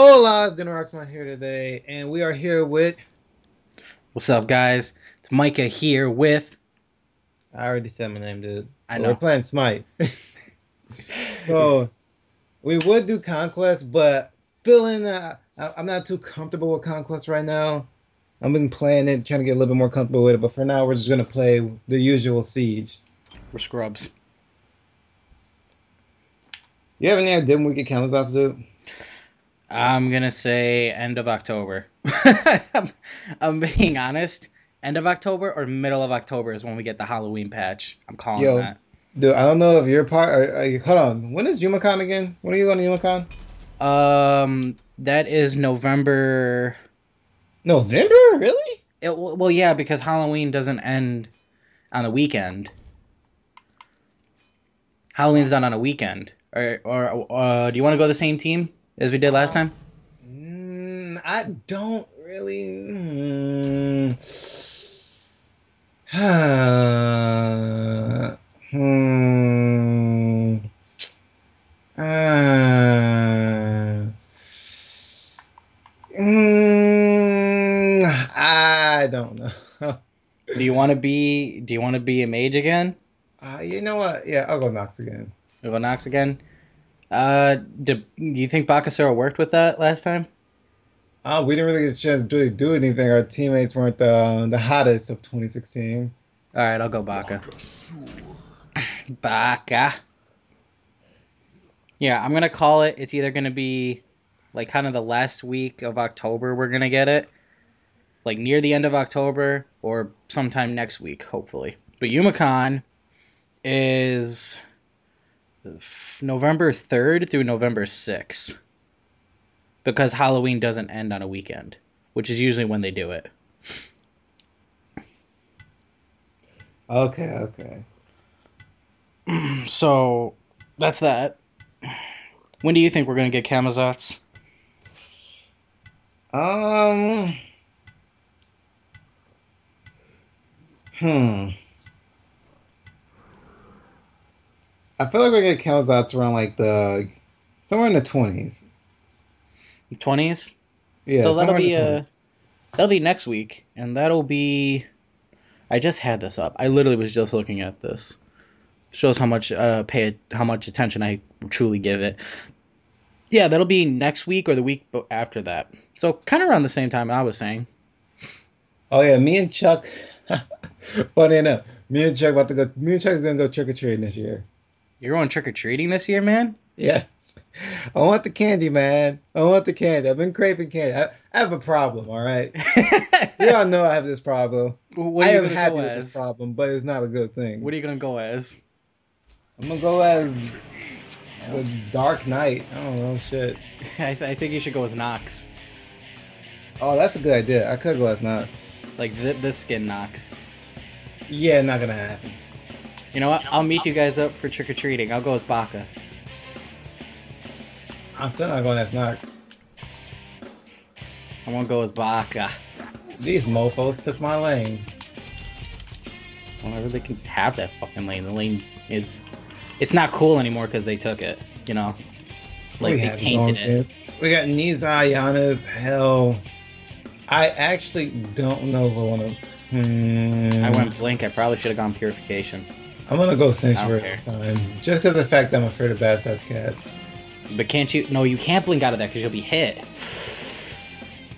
Hola, denomon here today, and we are here with. What's up, guys? It's Mykah here with. I already said my name, dude. I know. We're playing Smite. so, we would do Conquest, but feeling that I'm not too comfortable with Conquest right now. I've been playing it, trying to get a little bit more comfortable with it, but for now, we're just going to play the usual Siege. We're scrubs. You have any idea when we get cameras out to do? I'm gonna say end of October. I'm, I'm being honest. End of October or middle of October is when we get the Halloween patch. I'm calling Yo. that. Dude, I don't know if you're part. Or, or, hold on. When is Youmacon again? When are you going to Youmacon? Um, that is November. November? Really? It, well, yeah, because Halloween doesn't end on the weekend. Halloween's not on a weekend. Or, or uh, do you want to go the same team as we did last time? Mm, I don't really. Mm. hmm. Uh, mm, I don't know. Do you want to be? Do you want to be a mage again? Uh, you know what? Yeah, I'll go Nox again. You go Nox again. Uh, do, do you think Bakasura worked with that last time? Uh, we didn't really get a chance to really do anything. Our teammates weren't the the hottest of 2016. All right, I'll go Baka. Baka. Yeah, I'm gonna call it. It's either gonna be like kind of the last week of October. We're gonna get it, like near the end of October or sometime next week, hopefully. But Youmacon is November 3rd through November 6th because Halloween doesn't end on a weekend, which is usually when they do it. Okay, okay. So that's that. When do you think we're gonna get Camazotz? Um. Hmm. I feel like we're gonna get Camazotz around like the somewhere in the twenties. The twenties. Yeah, So that'll be, uh, That'll be next week, and that'll be. I just had this up. I literally was just looking at this. Shows how much uh pay how much attention I truly give it. Yeah, that'll be next week or the week after that. So kind of around the same time I was saying. Oh yeah, me and Chuck. Funny enough, me and Chuck about to go. Me and Chuck's gonna go trick or treating this year. You're going trick or treating this year, man. Yes, I want the candy, man. I want the candy. I've been craving candy. I, I have a problem. All right, we all know I have this problem. I you am happy with this problem, but it's not a good thing. What are you gonna go as? I'm gonna go as the Dark Knight. I don't know, shit. I, I think you should go as Nox. Oh, that's a good idea. I could go as Nox. Like th- this skin Nox. Yeah, not gonna happen. You know what? I'll meet you guys up for trick or treating. I'll go as Baka. I'm still not going as Nox. I'm gonna go as Baka. These mofo's took my lane. Whenever they can have that fucking lane, the lane is. It's not cool anymore because they took it. You know, like we they tainted it. We got Nizai, Yana's, hell. I actually don't know I want to. Hmm. I went blink. I probably should have gone purification. I'm gonna go Sanctuary this time, just because of the fact that I'm afraid of bad size cats. But can't you? No, you can't blink out of that because you'll be hit.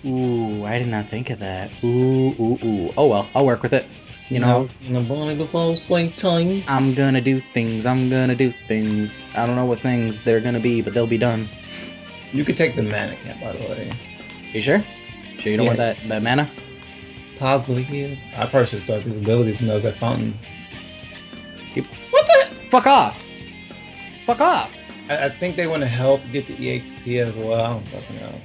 Ooh, I did not think of that. Ooh, ooh, ooh. Oh well, I'll work with it. You know, in the morning before swing time. I'm gonna do things. I'm gonna do things. I don't know what things they're gonna be, but they'll be done. You can take the mannequin, by the way. You sure? Sure you don't want that that mana? Possibly, yeah. I probably should start these abilities when I was at Fountain. What the? Fuck off! Fuck off! I, I think they want to help get the EXP as well. I don't fucking know.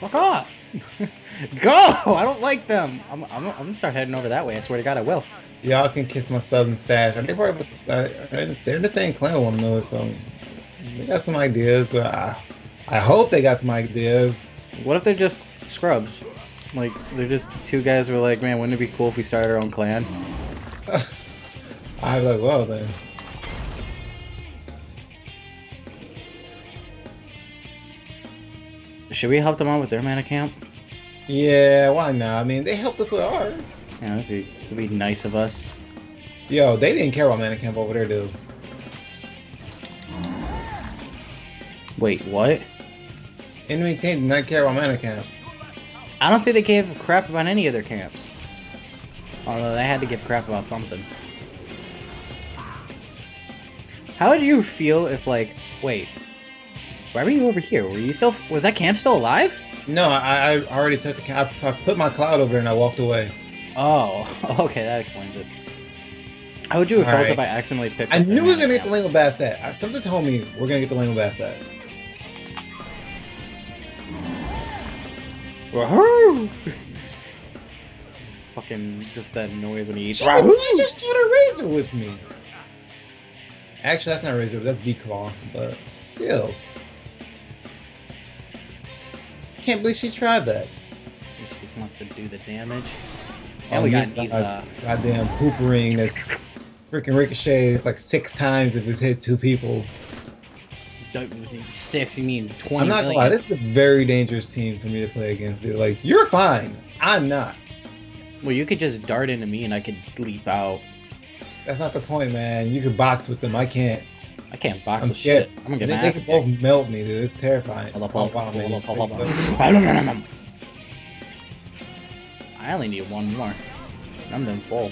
Fuck off! Go! I don't like them. I'm, I'm, I'm gonna start heading over that way. I swear to God, I will. Y'all can kiss my southern sash. Are they part of? Uh, they're the same clan one though, so they got some ideas. Uh, I hope they got some ideas. What if they're just scrubs? Like they're just two guys who are like, man, wouldn't it be cool if we started our own clan? I like, well then. Should we help them out with their mana camp? Yeah, why not? I mean, they helped us with ours. Yeah, that'd be, that'd be nice of us. Yo, they didn't care about mana camp over there, dude. Wait, what? Enemy team did not care about mana camp. I don't think they gave a crap about any of their camps. Although they had to give crap about something. How would you feel if, like, wait, why were you over here? Were you still, was that camp still alive? No, I, I already took the camp. I, I put my cloud over and I walked away. Oh, okay, that explains it. How would you have felt Alright. if I accidentally picked I knew we were gonna get the? Lingo Bass set. Something told me we're gonna get the Lingo Bass set. Wahoo! Fucking just that noise when he eats. Did just try to razor with me. Actually, that's not razor. That's declaw. But still, can't believe she tried that. She just wants to do the damage. And we got these, uh, goddamn hoopering that freaking ricochets like six times if it's hit two people. six, you mean 20 I'm not gonna lie, this is a very dangerous team for me to play against, dude. Like, you're fine. I'm not. Well, you could just dart into me and I could leap out. That's not the point, man. You can box with them. I can't. I can't box I'm with scared. shit. I'm gonna get They, my they ass can both kicked. melt me, dude. It's terrifying. Hold up, hold up, hold up, hold up, hold up. I. I only need one more. I'm done full.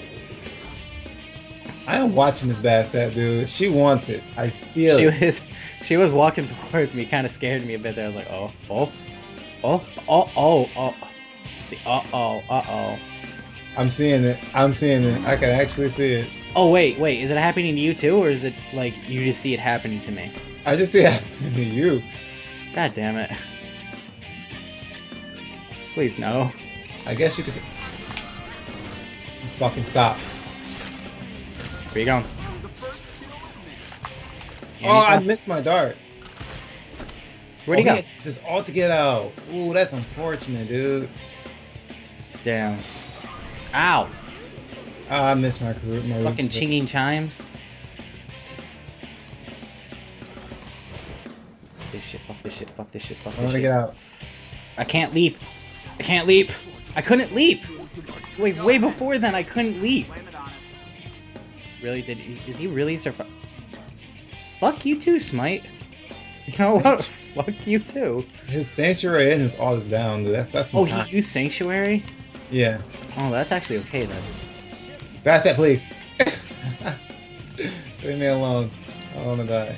I am watching this Bastet, dude. She wants it. I feel She it. was, she was walking towards me, kind of scared me a bit. There, I was like, oh, oh, oh, oh, oh, oh. See, uh oh, uh oh. I'm seeing it. I'm seeing it. I can actually see it. Oh wait, wait. Is it happening to you too, or is it like you just see it happening to me? I just see it happening to you. God damn it. Please no. I guess you could. Fucking stop. Where you going? Oh, I missed my dart. Where'd he oh, go? Just all to get out. Ooh, that's unfortunate, dude. Damn. Ow! Oh, I missed my. My Fucking chinging chimes. Fuck this shit, fuck this shit, fuck this shit, fuck I this to shit. get out. I can't leap. I can't leap. I couldn't leap. Wait, way before then I couldn't leap. Really? Did he, is he really survive? Fuck you too, Smite. You know what? Fuck you too. His sanctuary and his all is down. That's that's Oh, he used Sanctuary? Yeah. Oh, that's actually okay then. Fast set, please. Leave me alone. I want to die.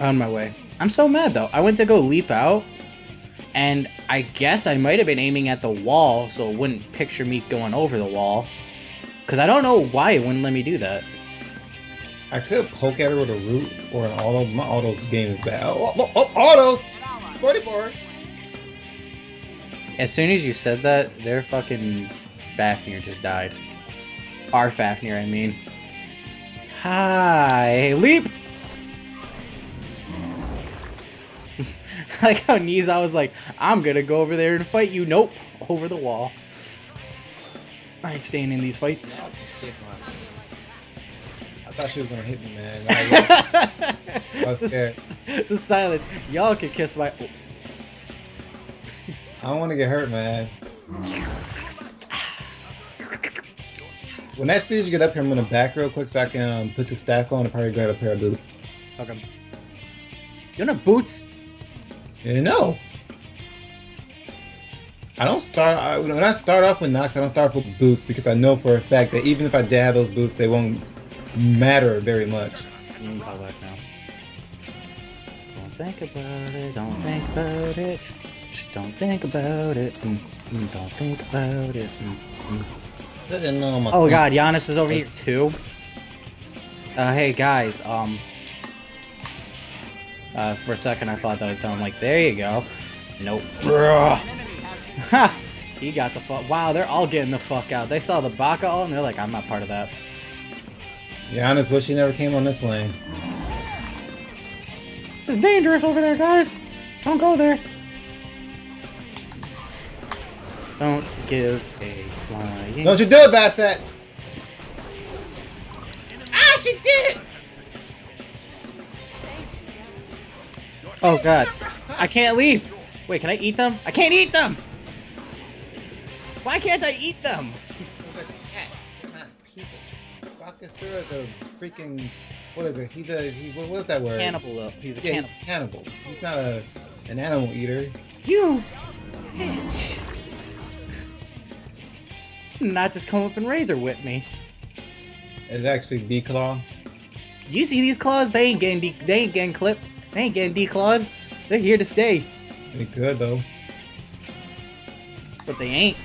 On my way. I'm so mad though. I went to go leap out, and I guess I might have been aiming at the wall so it wouldn't picture me going over the wall. Because I don't know why it wouldn't let me do that. I could poke at her with a root or an auto. My autos game is bad. Oh, oh, oh, autos! 44. As soon as you said that, their fucking Fafnir just died. Our Fafnir, I mean. Hi, leap! like how Ne Zha was like, I'm gonna go over there and fight you. Nope, over the wall. I ain't staying in these fights. I thought she was gonna hit me, man. I was the, scared. s- the silence. Y'all can kiss my. I don't want to get hurt, man. When that siege get up here, I'm gonna back real quick so I can um, put the stack on and probably grab a pair of boots. Okay. You don't have boots? You know. I don't start I, when I start off with Nox. I don't start off with boots because I know for a fact that even if I did have those boots, they won't matter very much. You can call back now. Don't think about it. Don't think about it. Just don't think about it. Mm, mm, don't think about it. Mm, mm. Doesn't know my Oh god, Janus is over here too. Uh, hey guys, um. Uh, for a second I thought that was done. Like, there you go. Nope. Bruh. Ha! He got the fuck. Wow, they're all getting the fuck out. They saw the Baka all and they're like, I'm not part of that. Janus wish he never came on this lane. It's dangerous over there, guys. Don't go there. Don't give a flying. Don't you do it, Bastet! Ah, she did it! Oh god. I can't leave. Wait, can I eat them? I can't eat them. Why can't I eat them? He's a cat, not people. Bakasura is a freaking. What is it? He's a. He, what was that word? Cannibal. though. He's a Yeah, cannibal. he's cannibal. He's not a an animal eater. You bitch. Not just come up and razor whip me. It's actually D Claw. You see these claws? They ain't getting de- they ain't getting clipped. They ain't getting declawed. They're here to stay, They could though. but they ain't.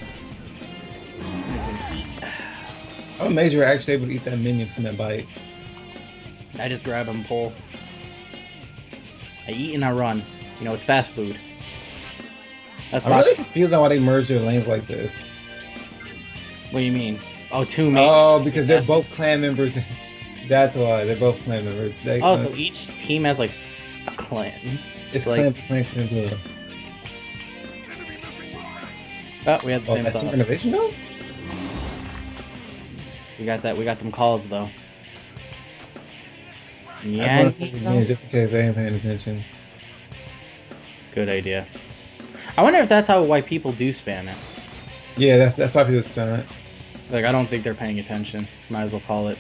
There's an eat. I'm amazed you're actually able to eat that minion from that bite. I just grab and pull. I eat and I run. You know, it's fast food. That's I'm really confused on why they merge their lanes like this. What do you mean? Oh, two main. Oh, because they're both clan members. That's why they're both clan members. They, Oh, so each team has like a clan. it's like- clan, clan, clan, clan. Oh, we had the Oh, same that's thought. synchronization though. We got that. We got them calls though. Yeah, gonna say it again just in case they ain't paying attention. good idea. I wonder if that's how white people do spam it. Yeah, that's that's why people spam it. Like, I don't think they're paying attention. Might as well call it.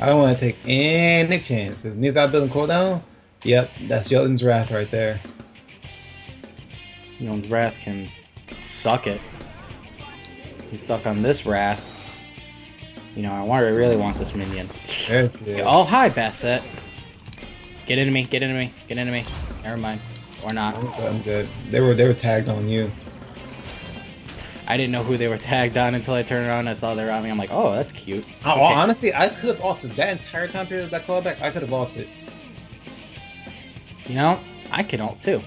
I don't want to take any chances. Needs out building cooldown. Yep, that's Jotunn's wrath right there. Yone's Wrath can suck it. He suck on this Wrath. You know, I want, I really want this minion. There it is. Oh, hi, Bastet. Get into me, get into me, get into me. Never mind. Or not. I'm good, I'm good. They were they were tagged on you. I didn't know who they were tagged on until I turned around and I saw on me. I'm like, oh, that's cute. Oh, okay. honestly, I could have altered that entire time period of that callback. I could have altered. You know, I can ult too.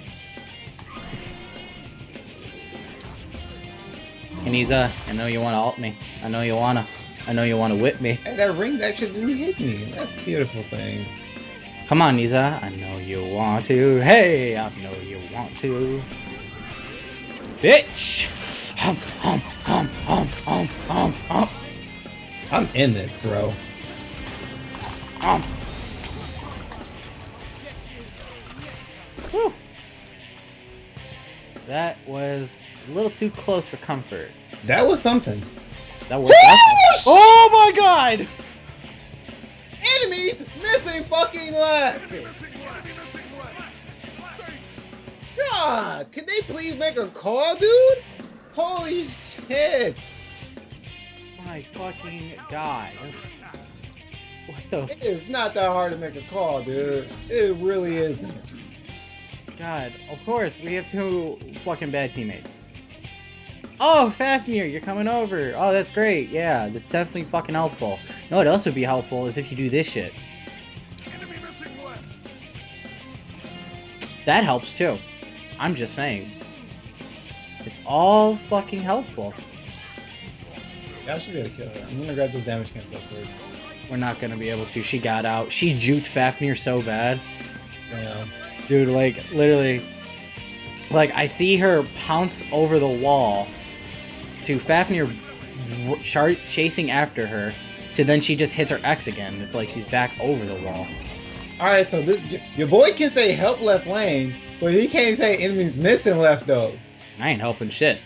And he's uh, I know you want to alt me. I know you wanna. I know you want to whip me. Hey, that ring actually didn't hit me. That's a beautiful thing. Come on, Ne Zha. I know you want to. Hey, I know you want to. Bitch! I'm in this, bro. hum. Whew. That was a little too close for comfort. That was something. That was. Oh my god! Enemies missing fucking left. God, can they please make a call, dude? Holy shit! My fucking god. What the It is not that hard to make a call, dude. It really isn't. God, of course, we have two fucking bad teammates. Oh, Fafnir, you're coming over. Oh, that's great. Yeah, that's definitely fucking helpful. No, what else would be helpful is if you do this shit. That helps too. I'm just saying. It's all fucking helpful. Yeah, I should be able to kill her. I'm gonna grab this damage camp real quick. We're not gonna be able to. She got out. She juked Fafnir so bad. Damn. Dude, like, literally. Like, I see her pounce over the wall to Fafnir char- chasing after her to then she just hits her X again. It's like she's back over the wall. All right, so this your boy can say help left lane, but he can't say enemies missing left though. I ain't helping shit.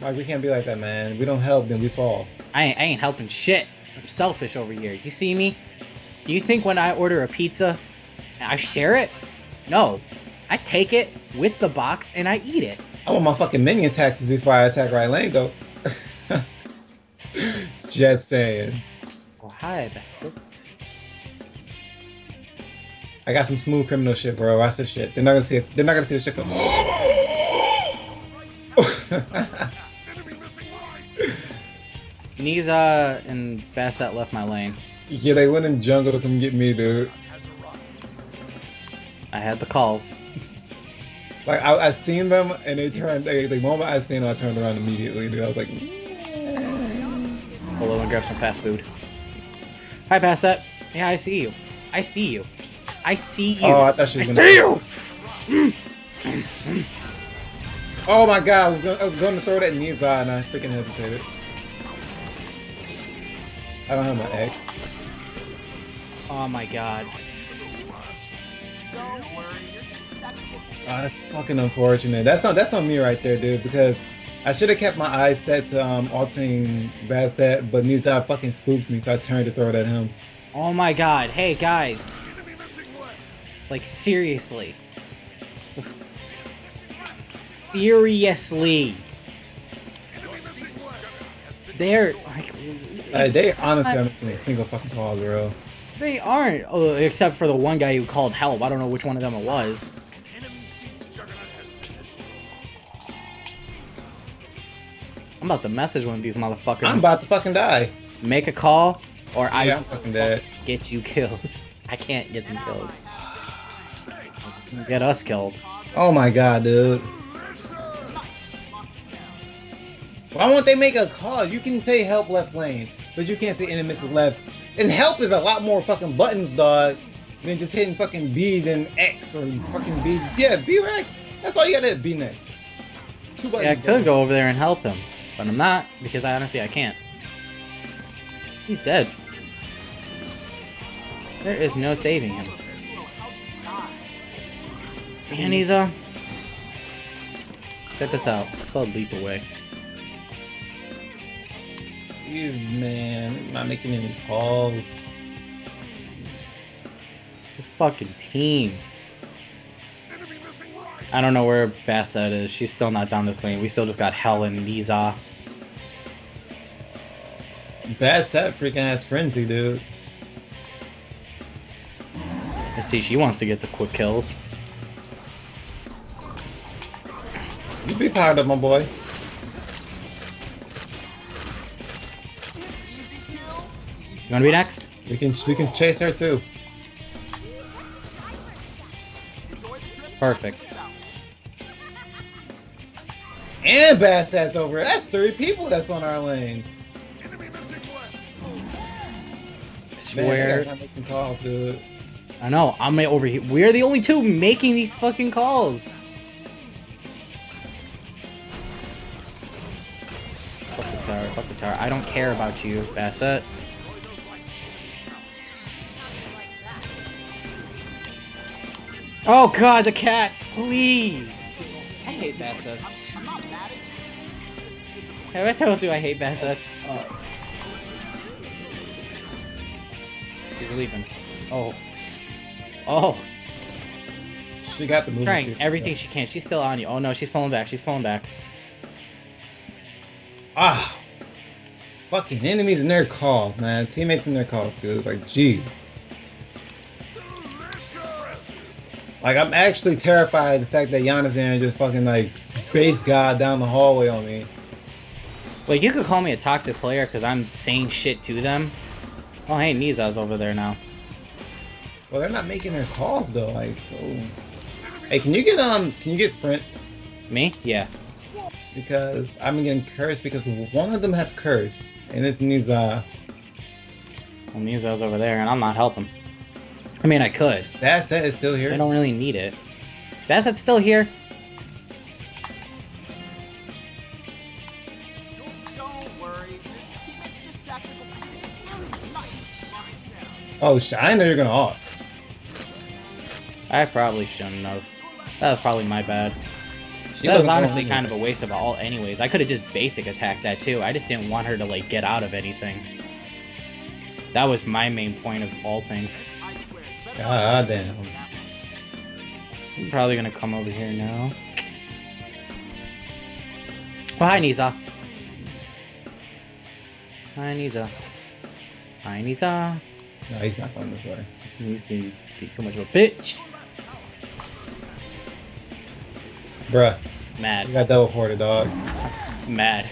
Like we can't be like that, man. We don't help, then we fall. I ain't, I ain't helping shit. I'm selfish over here. You see me? You think when I order a pizza, I share it? No. I take it with the box and I eat it. I want my fucking minion taxes before I attack though. Just saying. Oh, hi, that's it. I got some smooth criminal shit, bro. Watch this shit. They're not gonna see it. They're not gonna see the shit come. Ne Zha and Bastet left my lane. yeah, they went in jungle to come get me, dude. I had the calls. Like I, I seen them and they turned. They, the moment I seen them, I turned around immediately, dude. I was like, yeah. Below and grab some fast food. Hi, Bastet. Yeah, I see you. I see you. I see you. oh, I thought she was see gonna. you. Oh my god, I was, I was going to throw that out and I freaking hesitated. I don't have my X. Oh my god. Oh, that's fucking unfortunate. That's on that's on me right there, dude. Because I should have kept my eyes set to um ulting Bastet, but Ne Zha fucking spooked me, so I turned to throw it at him. Oh my god. Hey, guys. Like, seriously. seriously. They're, like... Like, they honestly are making a single fucking call, bro. They aren't, uh, except for the one guy who called help. I don't know which one of them it was. I'm about to message one of these motherfuckers. I'm about to fucking die. Make a call, or I Yeah, I'm fucking dead. get you killed. I can't get them killed. Get us killed. Oh my god, dude. Why won't they make a call? You can say help left lane, but you can't say enemies left. And help is a lot more fucking buttons, dog, than just hitting fucking B then X or fucking B. Yeah, B or X. That's all you gotta hit B next. Two buttons. Yeah, I could dog. go over there and help him, but I'm not because I honestly I can't. He's dead. There is no saving him. And he's uh. Check this out. It's called Leap Away. Ew, man, not making any calls. This fucking team. I don't know where Bastet is. She's still not down this lane. We still just got Helen, Niza. Bastet freaking ass frenzy, dude. Let's see, she wants to get the quick kills. You be powered up, my boy. You wanna be next? We can we can chase her too. Perfect. And Bass that's over. That's three people that's on our lane. I swear. making calls, dude. I know, I'm over here. We're the only two making these fucking calls. Fuck this tower, fuck this tower. I don't care about you, Bastet. Oh god, the cats, please! I hate Bastets. Have I told you I hate Bastets? Oh. She's leaving. Oh. Oh. She got the move. Trying everything she can. She's still on you. Oh no, she's pulling back. She's pulling back. Ah. Fucking enemies in their calls, man. Teammates in their calls, dude. Like, jeez. Like, I'm actually terrified of the fact that Janus there just fucking, like, base God down the hallway on me. Like you could call me a toxic player because I'm saying shit to them. Oh hey, Ne Zha's over there now. Well, they're not making their calls, though. Like, so... Hey, can you get, um, can you get Sprint? Me? Yeah. Because I'm getting cursed because one of them have curse. And it needs, uh, Well, Ne Zha's over there, and I'm not helping. I mean, I could. that set is still here. I don't really need it. Bastet's still here. Don't worry. Teammates just tactical. Oh, shit. I know you're gonna ult. I probably shouldn't have. That was probably my bad. She that was honestly kind of a waste of all anyways. I could have just basic attacked that too. I just didn't want her to like get out of anything. That was my main point of ulting. I swear. better God damn. I'm probably gonna come over here now. Oh, hi, Ne Zha. Hi, Ne Zha. Hi, Ne Zha. No, he's not going this way. You used to be too much of a bitch. Bruh, Mad. you got double ported, dog. Mad.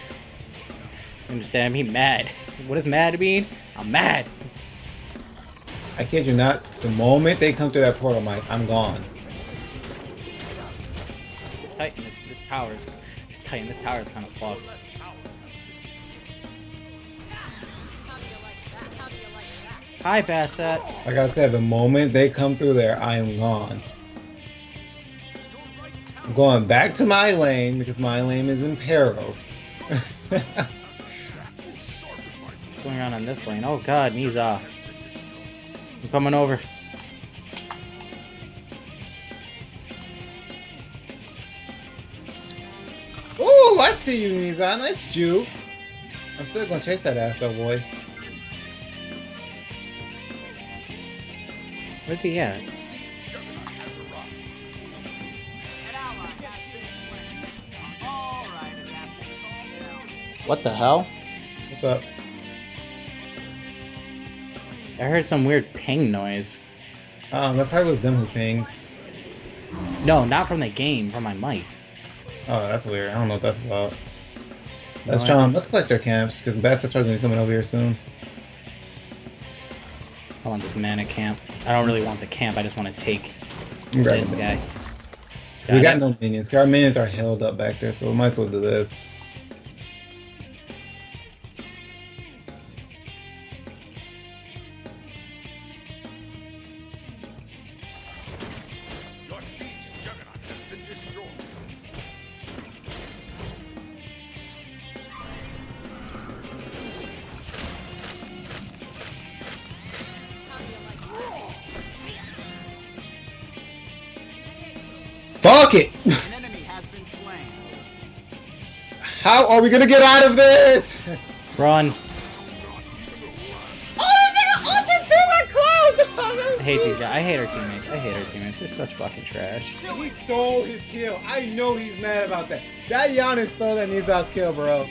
Understand me? Mad. What does mad mean? I'm mad. I kid you not, the moment they come through that portal, I'm I'm gone. This Titan, this, this tower's, this Titan, this tower's kind of fucked. Hi, Bastet. Like I said, the moment they come through there, I am gone. I'm going back to my lane because my lane is in peril. What's going on in this lane? Oh god, knees off. I'm coming over. Oh, I see you, Nizan. Nice Jew. I'm still gonna chase that ass, though, boy. Where's he at? What the hell? What's up? I heard some weird ping noise. Um, that probably was them who pinged. No, not from the game, from my mic. Oh, that's weird. I don't know what that's about. Let's No, try. Um, let's collect our camps because the Bastards probably gonna be coming over here soon. I want this mana camp. I don't really want the camp. I just want to take this guy. we got it. no minions. Our minions are held up back there, so we might as well do this. Fuck it! An enemy has been slain. How are we gonna get out of this? Run. Oh, nigga, ultra through my cloud! I hate these guys. I hate our teammates. I hate our teammates. They're such fucking trash. He stole his kill. I know he's mad about that. That Janus stole that Nizal's kill, bro.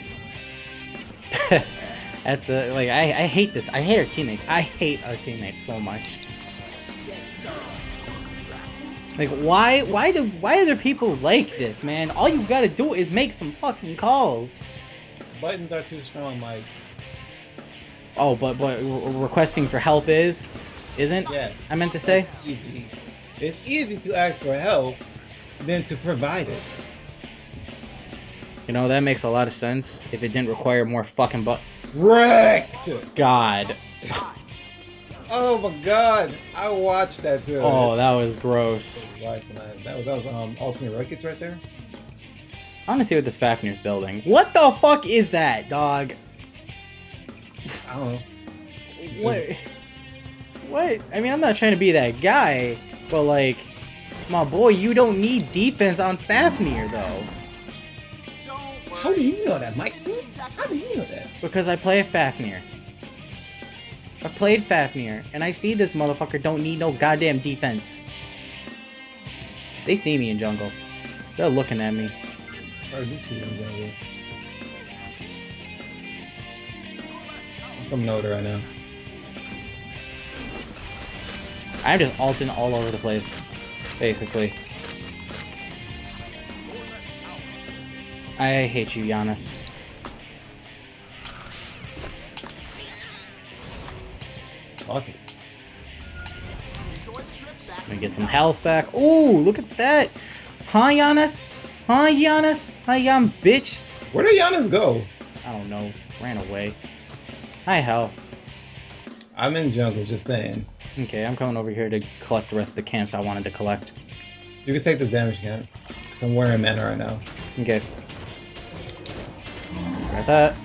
that's, that's the like. I, I hate this. I hate our teammates. I hate our teammates so much. Like why why do why are there people like this, man? All you gotta do is make some fucking calls. Buttons are too strong, Mike. Oh, but but re- requesting for help is isn't? Yes. I meant to say. It's easy. It's easy to ask for help than to provide it. You know that makes a lot of sense. If it didn't require more fucking but Wrecked! God. Oh my god! I watched that too. Oh, that was gross. Wife and That was, that was um, Ultimate Rockets right there. I want to see what this Fafnir's building. What the fuck is that, dog? I don't know. What? What? I mean, I'm not trying to be that guy, but like, my boy, you don't need defense on Fafnir though, How do you know that, Mike? How do you know that? because I play Fafnir. I played Fafnir, and I see this motherfucker don't need no goddamn defense. They see me in jungle. They're looking at me. Or these two ones over. I'm over right now. I'm just alting all over the place, basically. I hate you, Janus. Some health back. Ooh, look at that. Huh, Janus? Huh, Janus? Hi, Yam, bitch. Where did Janus go? I don't know. Ran away. Hi, hell. I'm in jungle, just saying. Okay, I'm coming over here to collect the rest of the camps I wanted to collect. You can take the damage camp. So I'm wearing mana right now. Okay. Got that.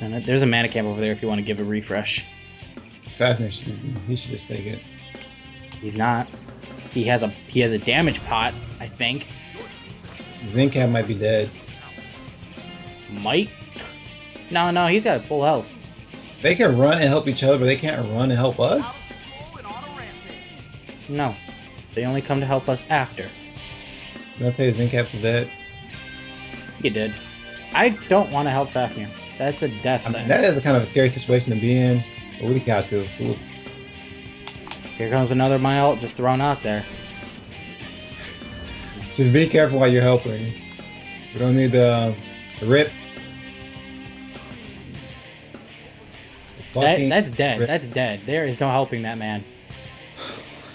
And there's a mana camp over there if you want to give a refresh. Fafnir should, he should just take it. He's not. He has a he has a damage pot, I think. Zincat might be dead. Might. No, no, he's got full health. They can run and help each other, but they can't run and help us? Out full and on a rampage. No. They only come to help us after. Did I tell you Zincat is dead? You did. I don't want to help Fafnir. That's a death I mean, that is a kind of a scary situation to be in. We got to. Here comes another my ult just thrown out there. Just be careful while you're helping. We don't need the, the rip. That, that's dead. rip. That's dead. There is no helping that man.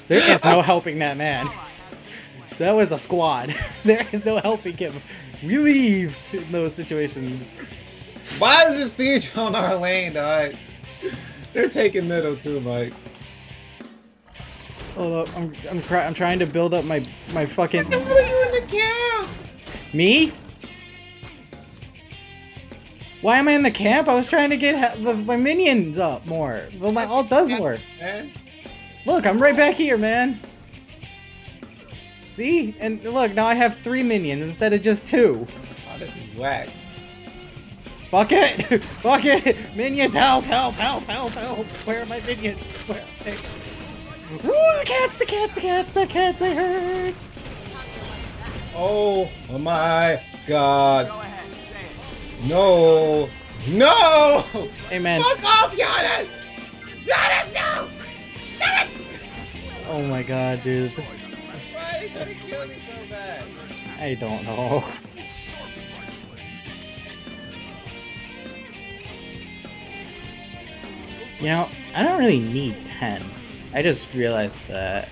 There is no helping that man. Ally has been slain. That was a squad. there is no helping him. We leave in those situations. Why is the siege on our lane, dog? They're taking middle too, Mike. Hold up, I'm I'm, cry- I'm trying to build up my my fucking What are you in the camp? me. Why am I in the camp? I was trying to get my minions up more. Well, my ult does more. Man, Look, I'm right back here, man. See? And look, now I have three minions instead of just two. Oh, this is whack. Fuck it! Fuck it! Minions, help, help, help, help, help! Where are my minions? Where are they? Ooh, the cats, the cats, the cats, the cats, I heard! Oh, oh my god. Go ahead, say it. No. No! Hey man, Fuck off, Janus! Janus, no! oh my god, dude, this, this Why are you trying to kill me so bad? I don't know. You know, I don't really need pen. I just realized that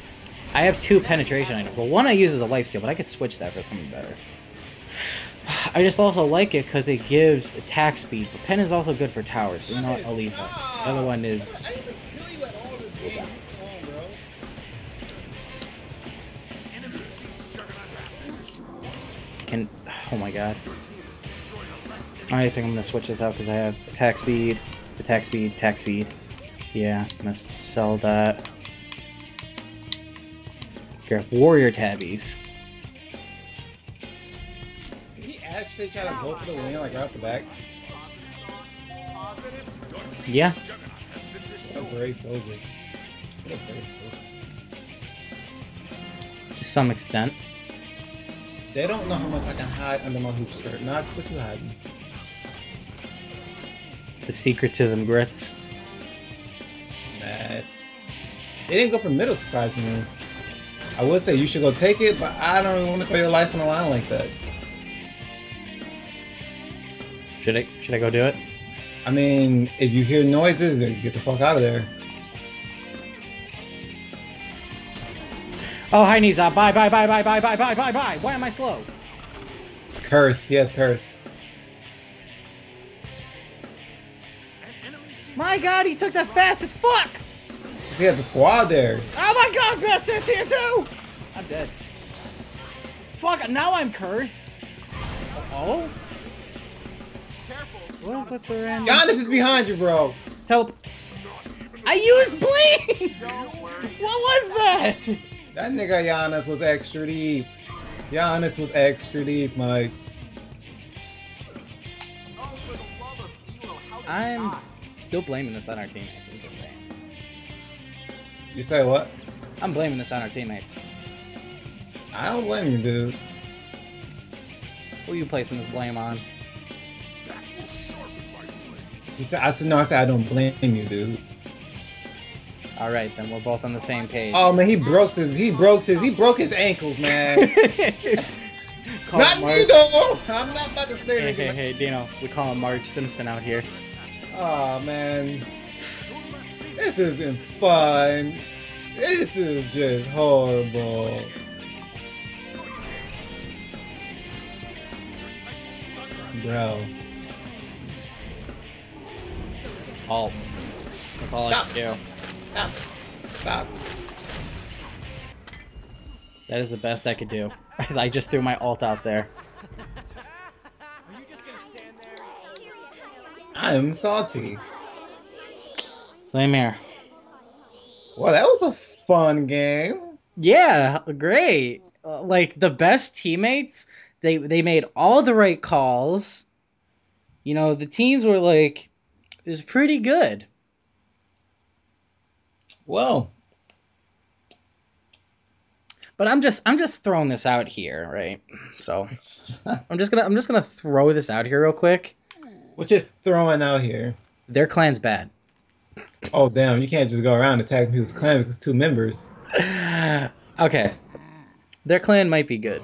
I have two penetration items. Well, one I use as a life steal, but I could switch that for something better. I just also like it because it gives attack speed, but pen is also good for towers, so you know what, I'll leave. The other one is... Can... Oh my god. I think I'm gonna switch this out because I have attack speed, attack speed, attack speed. Yeah, I'm gonna sell that. Grab warrior tabbies. Did he actually try to go for the win like right off the back? Yeah, What a brave soldier. What a brave soldier. to some extent. They don't know how much I can hide under my hoop skirt. Not what you hiding? The secret to them grits. Mad. They didn't go for middle, surprisingly. I would say you should go take it, but I don't really want to throw your life on the line like that. Should I should I go do it? I mean, if you hear noises, then get the fuck out of there. Oh hi Ne Zha, bye bye bye bye bye bye bye bye bye. Why am I slow? Curse. He has curse. My god, he took that fast as fuck! He had the squad there. Oh my god, Bastet's here too! I'm dead. Fuck, now I'm cursed. Oh? Careful. What is with the random? Janus is behind you, bro. Telep- I used bleed! What was that? That nigga Janus was extra deep. Janus was extra deep, Mike. Oh, for the love of Elo, how did I'm die? Still blaming this on our team. It's interesting. You say what? I'm blaming this on our teammates. I don't blame you, dude. Who are you placing this blame on? You said I said no. I said I don't blame you, dude. All right, then we're both on the same page. Oh man, he broke his. He broke his. He broke his ankles, man. Not me though. I'm not about to stay Hey, hey, hey, Dino. We call him Marge Simpson out here. Oh man, this isn't fun. This is just horrible. Bro, Alt. That's all Stop. I can do. stop, stop. That is the best I could do. I just threw my alt out there. Are you just gonna stand there? I'm saucy. Same here. Well, that was a fun game. Yeah, great. Uh, Like the best teammates, they they made all the right calls. You know, the teams were like it was pretty good. Well, But I'm just I'm just throwing this out here, right? So I'm just gonna I'm just gonna throw this out here real quick. What you throwing out here? Their clan's bad. Oh damn, you can't just go around attacking people's clan because two members. okay. Their clan might be good.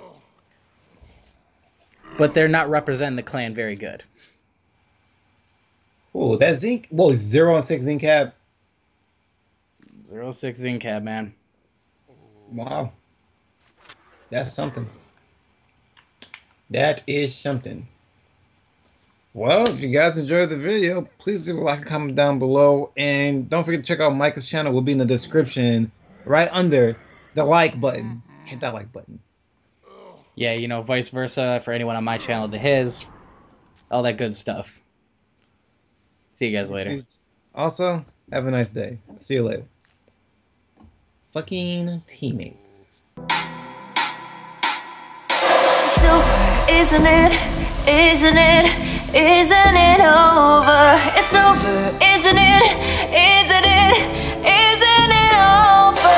But they're not representing the clan very good. Oh, that zinc. Whoa, zero and six zinc cap. Zero six Zincab, man. Wow. That's something. That is something. Well, if you guys enjoyed the video, please leave a like and comment down below. And don't forget to check out Mykah's channel. will be in the description right under the like button. Mm-hmm. Hit that like button. Yeah, you know, vice versa for anyone on my channel to his. All that good stuff. See you guys later. Also, have a nice day. See you later. Fucking teammates. over, isn't it? Isn't it? Isn't it over? It's over, isn't it? Isn't it? Isn't it over?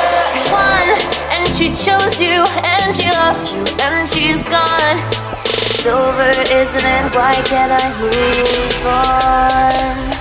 One, and she chose you, and she loved you, and she's gone. It's over, isn't it? Why can't I move on?